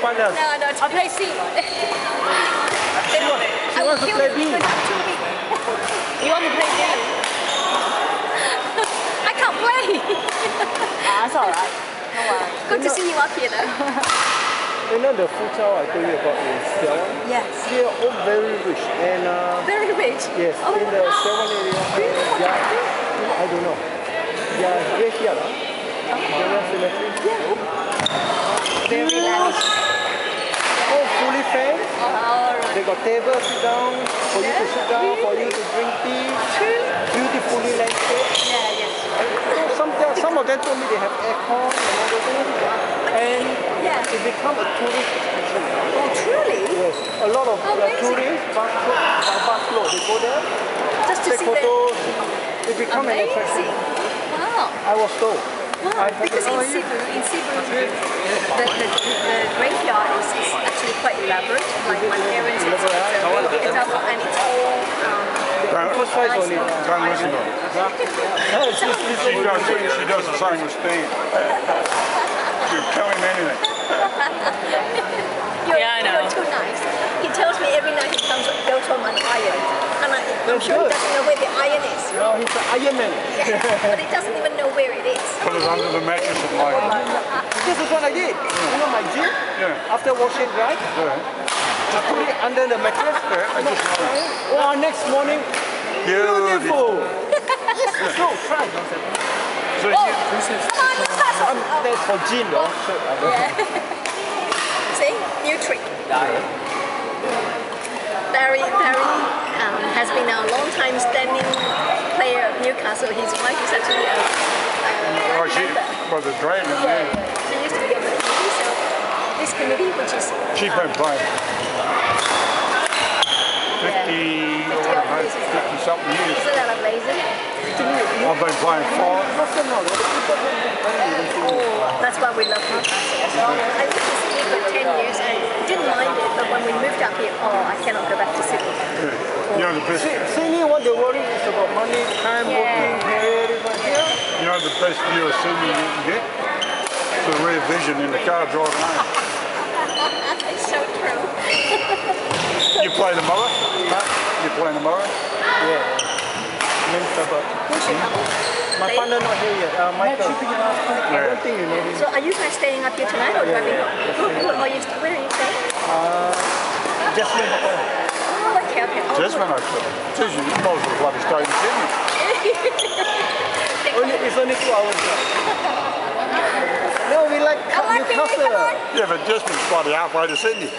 partners. No, no, to play C. She, wa- she wants to play B. You want to play B? I can't play. Ah, it's alright. No worries. Good to see you up here though. You know the Fuzhou I told you about in Xiaowan? Yes. They are all very rich and uh, Very rich. yes, Oh, in the wow. Xiaowan area, uh, yeah, I don't know. Their graveyard, huh? Burial cemetery. Very lavish. Oh, They got tables sit down for you to sit down, for you to drink tea. Beautifully landscaped. yeah, yes. So some, some of them told me they have aircon and all those things. And Yeah. it become a tourist attraction. Oh, truly? Yes, a lot of uh, tourists, bus by bus load, they go there, Just to take photos. It become an attraction. Wow. I was told. Wow, because in. Cebu, in Cebu, the, the, the graveyard is, quite elaborate. Like my parents, it's, it's a big double and it's all um, First prize nice. only. Don't listen to her. No, it's it's She does, she does the same with Stan. She'll tell him anything. You're, Yeah, I know. You're too nice. He tells me every night he comes, goes home on iron. And I, I'm That's sure he doesn't know where the iron is. no, he's an Iron Man. but he doesn't even know where it is. Put it under the mattress at night. This is what I did. You know my gym? Yeah. After washing dry, Yeah. I put it under the mattress. I just Oh, next morning, Beautiful. beautiful. yes, no, try. So Oh, you, come on, let's pass Um, on. that's for gin, though. So, I Yeah. See, new trick. Barry, Barry um, has been a long time standing player of Newcastle. His wife is actually a, a oh, she, member. well, the dragon, Yeah, yeah. yeah. She used to be on the committee, so this committee, which is She's been playing 50, or I don't 50 something years. isn't that amazing? I've been playing five. Listen now, the people don't make money with it. Oh, that's why we love Newcastle as. I lived in Sydney for 10 years and didn't mind it, but when we moved up here, oh, I cannot go back to Sydney. You know the best, See, Sydney, what they worry is about money, time, Yeah. working, career, here, you know the best view of Sydney you can get? The rear vision in the car driving home. it's so true. You play tomorrow? You play tomorrow? yeah. Main suburb. Who's your couple? My partner not here yet, uh, Michael. I don't think you know him. So are you guys staying up here tonight or driving home? Who, who, are you, where are you staying? Jasmine Hotel. Oh, okay, okay. Oh, Jasmine, I said. Geez, you might as well bloody stay in Sydney. Only, it's only two hours. no, we like Come on, baby, Newcastle. come on. Yeah, but Jasmine's bloody halfway to Sydney.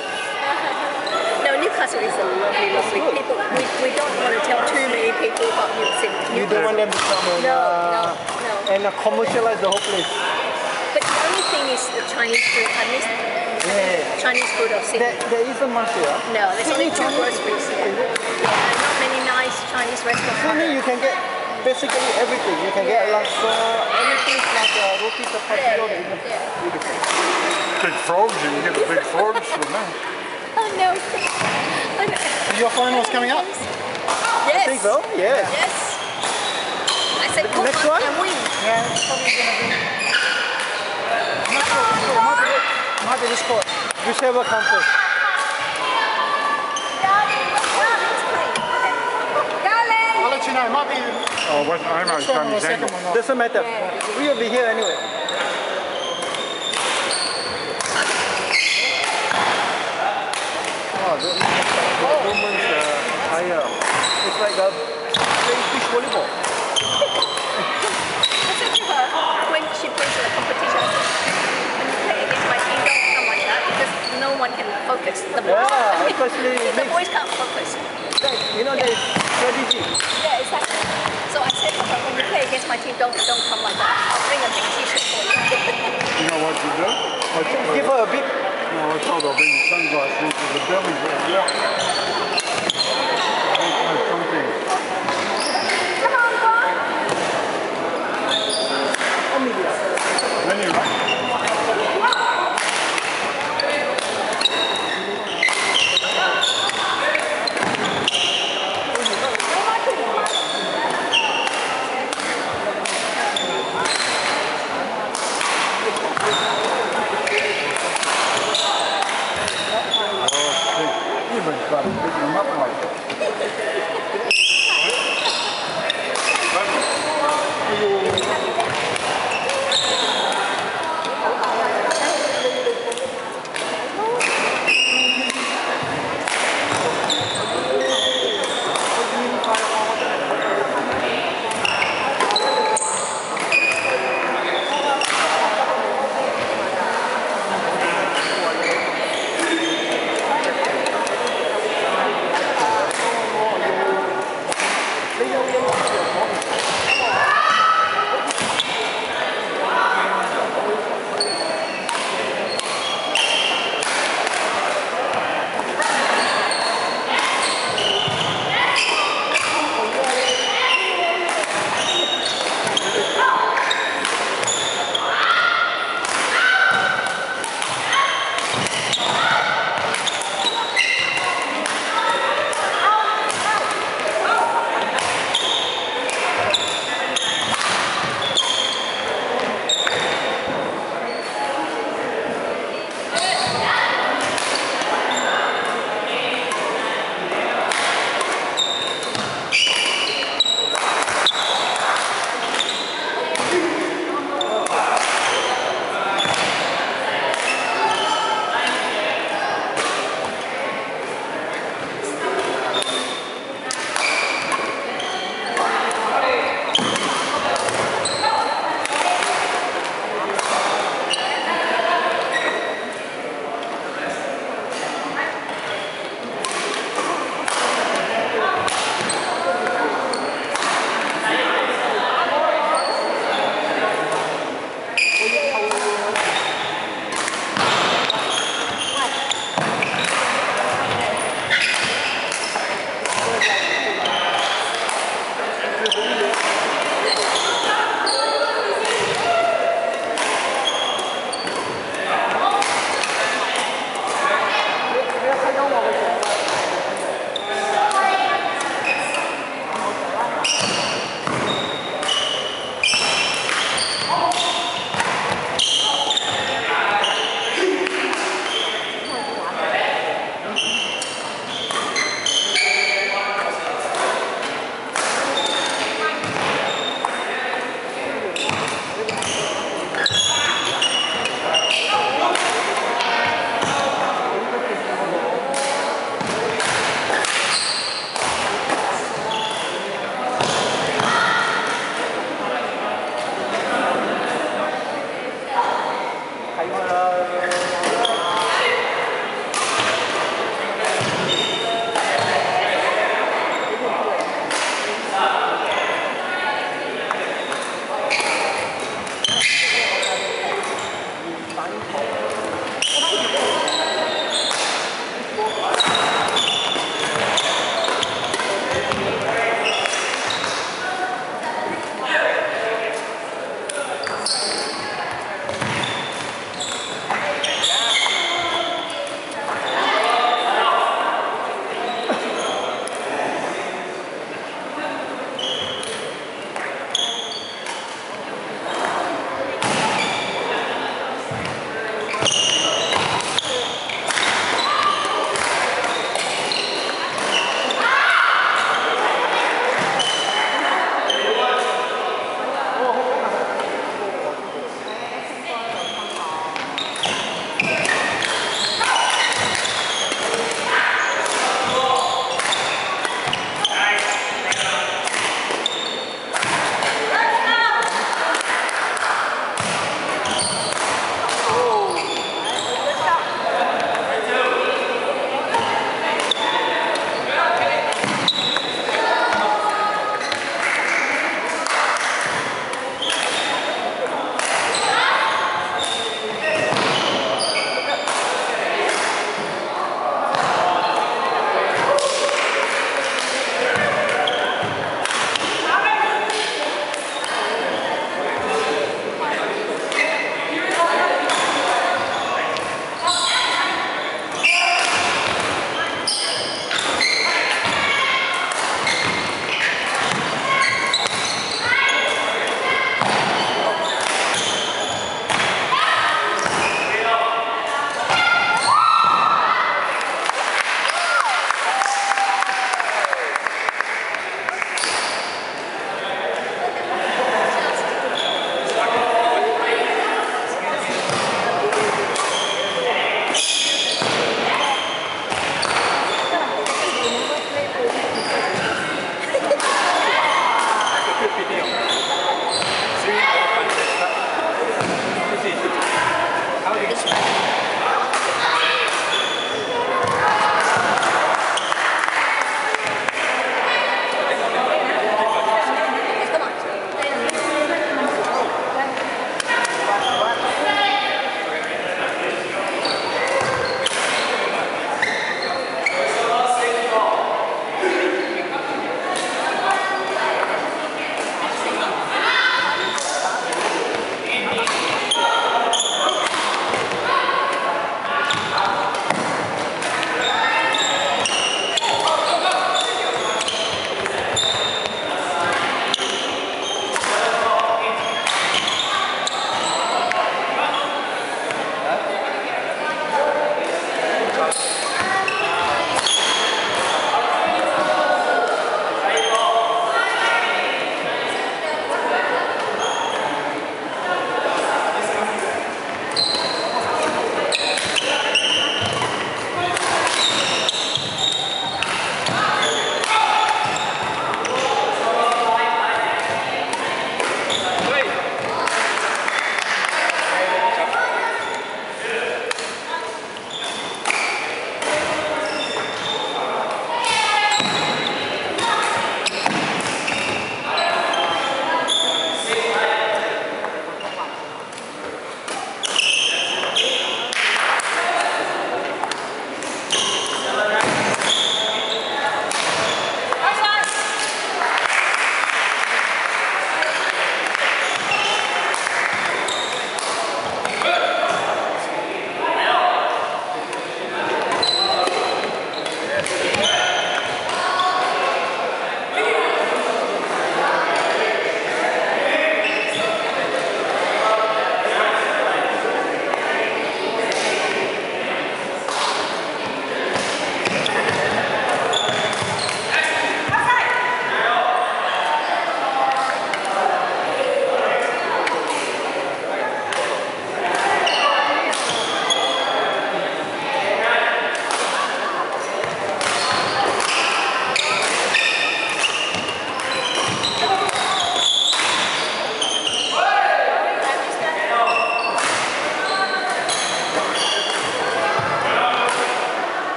No, Newcastle is a lovely, lovely people. We, we don't want to tell too many people about New Sydney. You don't want them to come and, No, uh, no, no. and uh, commercialize the whole place. But the only thing is the Chinese food. I miss Yeah. Chinese food of Sydney. There, there isn't much here. No, there's only two groceries here. Yeah, not many nice Chinese restaurants. Sydney, you can get basically everything. You can get laksa, anything like uh, roti chapati. Yeah, all yeah, yeah. Big frogs, you can get the big frogs from them. Oh no. Oh, no. Your final's coming up. Yes. I think so. Yeah. Yes. I said come Next on one? and win. Yeah, it's probably going to be. I'm not sure. It might be, might be this court. Whichever comes first. I'll let you know. It might be Oh, what, I know, first one or Johnny the second Tangle. one. Not. Doesn't matter. We will be here anyway. Oh, the, the woman's uh, attire. It's like a playing beach volleyball. I said to her when she plays in the competition, I when you play against my team, don't come like that because no one can focus. The boys, Yeah, especially the makes- boys can't focus. You know, there's strategy. Yeah, exactly. So I said to her, when you play against my team, don't don't come like that. I'll bring a big t-shirt for you. You know what you do? I Give her, her a big. No, I told I'll bring the sunglasses because the belly's all out. Thank you.